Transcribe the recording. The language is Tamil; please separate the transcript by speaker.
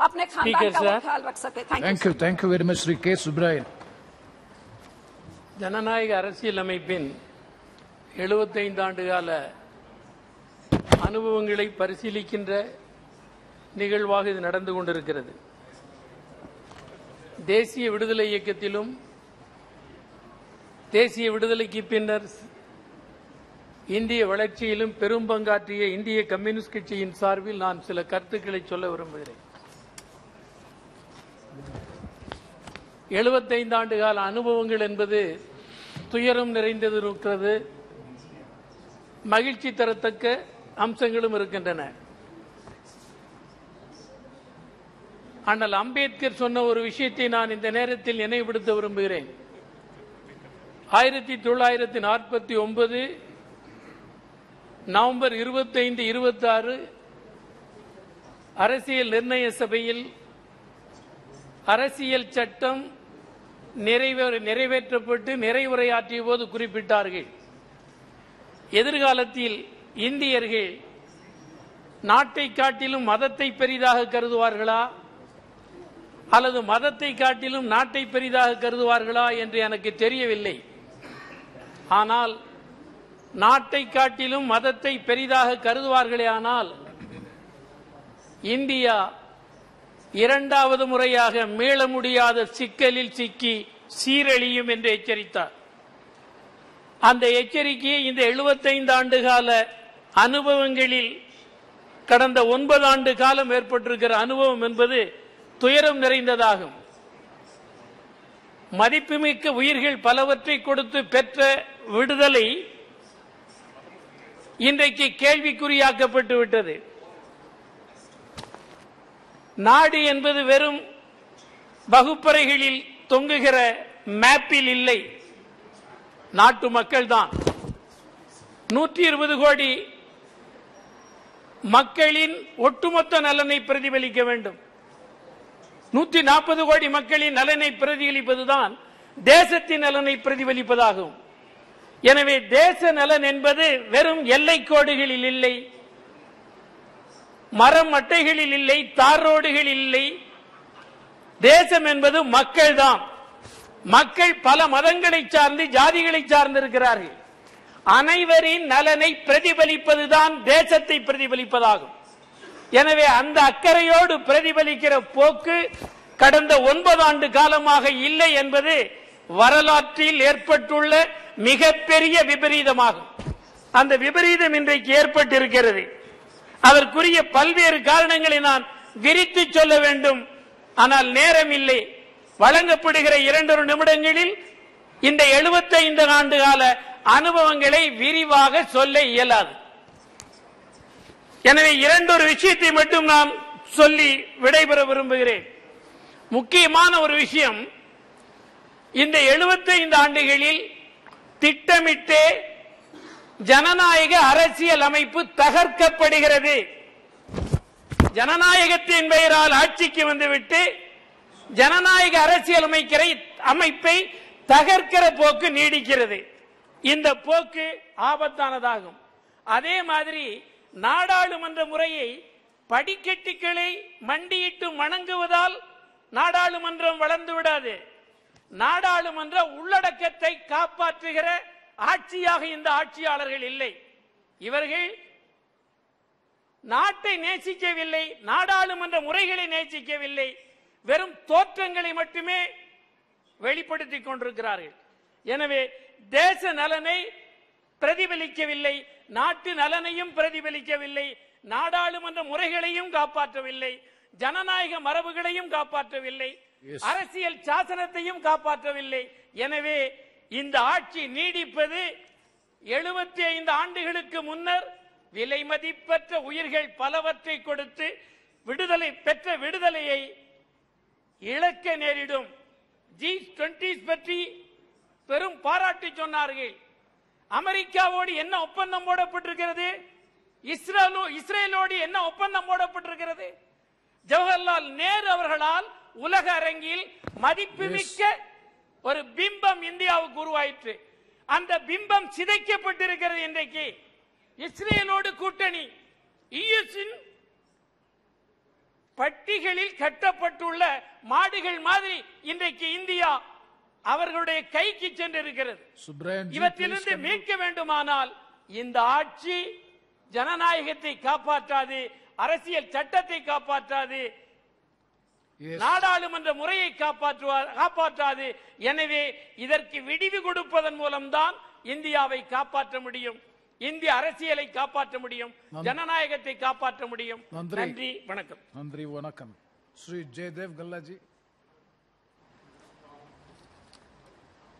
Speaker 1: अपने खानदान
Speaker 2: Speaker,
Speaker 1: का वो
Speaker 2: sir.
Speaker 1: ख्याल रख सके thank you
Speaker 3: Thank you. Thank you very much, Sri K. Subrayan.
Speaker 2: ஜனநாயக அரசியலமைப்பின் 75 ஆண்டு கால அனுபவங்களை பரிசீலிக்கின்ற நிகழ்வாக இது நடந்து கொண்டிருக்கிறது தேசிய விடுதலை இயக்கத்திலும் தேசிய விடுதலைக்கு பின்னர் இந்திய வளர்ச்சியிலும் பெரும் பங்காற்றிய இந்திய கம்யூனிஸ்ட் கட்சியின் சார்பில் நான் சில கருத்துக்களை சொல்ல விரும்புகிறேன் 75 ஆண்டு கால அனுபவங்கள் என்பது துயரம் நிறைந்தது இருக்கிறது. மகிழ்ச்சி தரத்தக்க அம்சங்களும் இருக்கின்றன. ஆனால் அம்பேத்கர் சொன்ன ஒரு விஷயத்தை நான் இந்த நேரத்தில் நினைவுபடுத்த விரும்புகிறேன். ஆயிரத்தி தொள்ளாயிரத்தி நாற்பத்தி ஒன்பது நவம்பர் இருபத்தைந்து இருபத்தாறு அரசியல் நிர்ணய சபையில் அரசியல் சட்டம் நிறைவேற நிறைவேற்றப்பட்டு நிறைவுரையாற்றிய போது குறிப்பிட்டார்கள். எதிர்காலத்தில் இந்தியர்கள் நாட்டை காட்டிலும் மதத்தை பெரிதாக கருதுவார்களா? அல்லது மதத்தை காட்டிலும் நாட்டை பெரிதாக கருதுவார்களா என்று எனக்கு தெரியவில்லை. ஆனால் நாட்டை காட்டிலும் மதத்தை பெரிதாக கருதுவார்களே ஆனால் இந்தியா இரண்டாவது முறையாக மீள முடியாத சிக்கலில் சிக்கி சீரழியும் என்று எச்சரித்தார். அந்த எச்சரிக்கையை இந்த 75 ஆண்டு கால அனுபவங்களில் கடந்த ஒன்பது ஆண்டு காலம் ஏற்பட்டிருக்கிற அனுபவம் என்பது துயரம் நிறைந்ததாகும். மதிப்புமிக்க உயிர்கள் பலவற்றை கொடுத்து பெற்ற விடுதலை இன்றைக்கு கேள்விக்குறியாக்கப்பட்டு விட்டது. நாடு என்பது வெறும் வகுப்பறைகளில் தொங்குகிற மேப்பில் இல்லை. நாட்டு மக்கள் தான் நூற்றி இருபது கோடி மக்களின் ஒட்டுமொத்த நலனை பிரதிபலிக்க வேண்டும். நூற்றி நாற்பது கோடி மக்களின் நலனை பிரதிபலிப்பதுதான் தேசத்தின் நலனை பிரதிபலிப்பதாகும். எனவே தேச நலன் என்பது வெறும் எல்லை கோடுகளில் இல்லை மரம் மட்டைகளில் இல்லை தார் ரோடுகளில் இல்லை. தேசம் என்பது மக்கள் தான் மக்கள் பல மதங்களை சார்ந்து ஜாதிகளை சார்ந்து இருக்கிறார்கள் அனைவரின் நலனை பிரதிபலிப்பதுதான் தேசத்தை பிரதிபலிப்பதாகும். எனவே அந்த அக்கறையோடு பிரதிபலிக்கிற போக்கு கடந்த ஒன்பது ஆண்டு காலமாக இல்லை என்பது வரலாற்றில் ஏற்பட்டுள்ள மிகப்பெரிய விபரீதமாகும். அந்த விபரீதம் இன்றைக்கு ஏற்பட்டிருக்கிறது. அதற்குரிய பல்வேறு காரணங்களை நான் விரித்து சொல்ல வேண்டும். ஆனால் நேரம் இல்லை வழங்கப்படுகிற இரண்டொரு நிமிடங்களில் இந்த 75 ஆண்டு கால அனுபவங்களை விரிவாக சொல்ல இயலாது. எனவே இரண்டொரு விஷயத்தை மட்டும் நான் சொல்லி விடைபெற விரும்புகிறேன். முக்கியமான ஒரு விஷயம் இந்த 75 ஆண்டுகளில் திட்டமிட்டே ஜனநாயக அரசியல் அமைப்பு தகர்க்கப்படுகிறது. ஜனநாயகத்தின் பெயரால் ஆட்சிக்கு வந்துவிட்டு ஜனநாயக அரசியல் அமைக்கிற அமைப்பை தகர்க்கிற போக்கு நீடிக்கிறது. இந்த போக்கு ஆபத்தானதாகும். அதே மாதிரி நாடாளுமன்ற முறையை படிக்கட்டுகளை மண்டியிட்டு வணங்குவதால் நாடாளுமன்றம் வளர்ந்து விடாது. நாடாளுமன்ற உள்ளடக்கத்தை காப்பாற்றுகிற ஆட்சியாக இந்த ஆட்சியாளர்கள் இல்லை. இவர்கள் நாட்டை நேசிக்கவில்லை நாடாளுமன்ற முறைகளை நேசிக்கவில்லை வெறும் தோற்றங்களை மட்டுமே வெளிப்படுத்திக் கொண்டிருக்கிறார்கள். எனவே தேச நலனை பிரதிபலிக்கவில்லை நாட்டு நலனையும் பிரதிபலிக்கவில்லை நாடாளுமன்ற முறைகளையும் காப்பாற்றவில்லை ஜனநாயக மரபுகளையும் காப்பாற்றவில்லை. அரசியல் சாசனத்தையும் காப்பாற்றவில்லை. எனவே இந்த ஆட்சி நீடிப்பது 75 ஆண்டுகளுக்கு முன்னர் விலை மதிப்பற்ற உயிர்கள் பலவற்றை கொடுத்து விடுதலை பெற்ற விடுதலையை இழக்க நேரிடும். ஜி டுவெண்டி பற்றி பெரும் பாராட்டி சொன்னார்கள். அமெரிக்காவோடு என்ன ஒப்பந்தம் போடப்பட்டிருக்கிறது? இஸ்ரேலோ இஸ்ரேலோடு என்ன ஒப்பந்தம் போடப்பட்டிருக்கிறது? ஜவஹர்லால் நேரு அவர்களால் உலக அரங்கில் மதிப்புமிக்க ஒரு பிம்பம் இந்தியாவுக்கு உருவாயிற்று அந்த பிம்பம் சிதைக்கப்பட்டிருக்கிறது இன்றைக்கு இஸ்ரேலோடு கூட்டணி யுஎஸின் பட்டிகளில் கட்டப்பட்டுள்ள மாடுகள் மாதிரி இன்றைக்கு இந்தியா அவர்களுடைய கைக்கு சென்றிருக்கிறது இவற்றிலிருந்து. மீட்க வேண்டுமானால் இந்த ஆட்சி ஜனநாயகத்தை காப்பாற்றாது அரசியல் சட்டத்தை காப்பாற்றாது. நாடாளுமன்ற முறையை காப்பாற்றுவா- காப்பாற்றாது. எனவே இதற்கு விடிவு கொடுப்பதன் மூலம்தான் இந்தியாவை காப்பாற்ற முடியும். இந்திய அரசியலை காப்பாற்ற முடியும். ஜனநாயகத்தை காப்பாற்ற முடியும்.
Speaker 3: நன்றி.
Speaker 2: நன்றி. வணக்கம்.
Speaker 3: Nandri Vanakam. Sri Jaydev Gallaji.